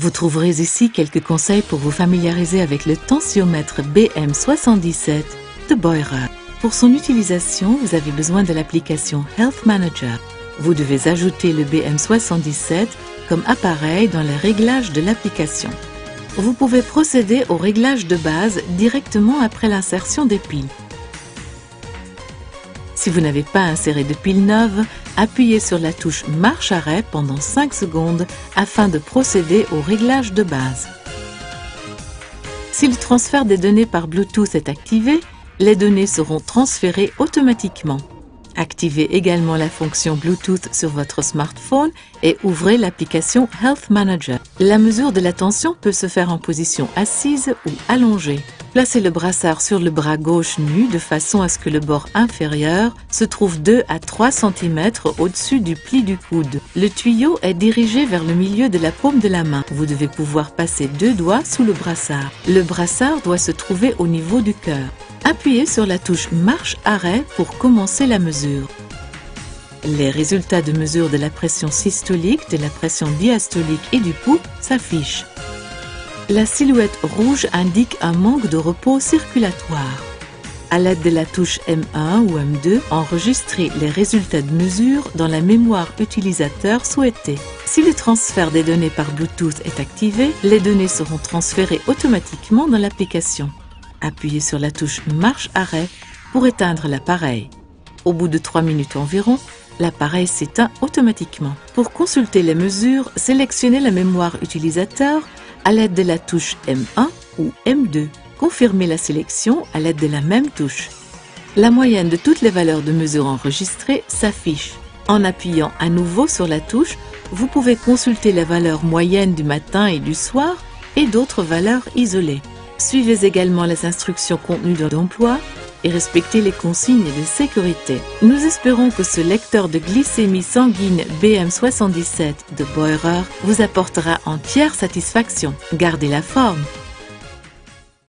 Vous trouverez ici quelques conseils pour vous familiariser avec le tensiomètre BM77 de Boirer. Pour son utilisation, vous avez besoin de l'application Health Manager. Vous devez ajouter le BM77 comme appareil dans les réglages de l'application. Vous pouvez procéder au réglage de base directement après l'insertion des piles. Si vous n'avez pas inséré de pile neuve, appuyez sur la touche marche-arrêt pendant 5 secondes afin de procéder au réglage de base. Si le transfert des données par Bluetooth est activé, les données seront transférées automatiquement. Activez également la fonction Bluetooth sur votre smartphone et ouvrez l'application Health Manager. La mesure de la tension peut se faire en position assise ou allongée. Placez le brassard sur le bras gauche nu de façon à ce que le bord inférieur se trouve 2 à 3 cm au-dessus du pli du coude. Le tuyau est dirigé vers le milieu de la paume de la main. Vous devez pouvoir passer deux doigts sous le brassard. Le brassard doit se trouver au niveau du cœur. Appuyez sur la touche marche-arrêt pour commencer la mesure. Les résultats de mesure de la pression systolique, de la pression diastolique et du pouls s'affichent. La silhouette rouge indique un manque de repos circulatoire. À l'aide de la touche M1 ou M2, enregistrez les résultats de mesure dans la mémoire utilisateur souhaitée. Si le transfert des données par Bluetooth est activé, les données seront transférées automatiquement dans l'application. Appuyez sur la touche marche-arrêt pour éteindre l'appareil. Au bout de 3 minutes environ, l'appareil s'éteint automatiquement. Pour consulter les mesures, sélectionnez la mémoire utilisateur à l'aide de la touche M1 ou M2. Confirmez la sélection à l'aide de la même touche. La moyenne de toutes les valeurs de mesure enregistrées s'affiche. En appuyant à nouveau sur la touche, vous pouvez consulter les valeurs moyennes du matin et du soir et d'autres valeurs isolées. Suivez également les instructions contenues dans l'emploi et respectez les consignes de sécurité. Nous espérons que ce lecteur de glycémie sanguine BM77 de Boehrer vous apportera entière satisfaction. Gardez la forme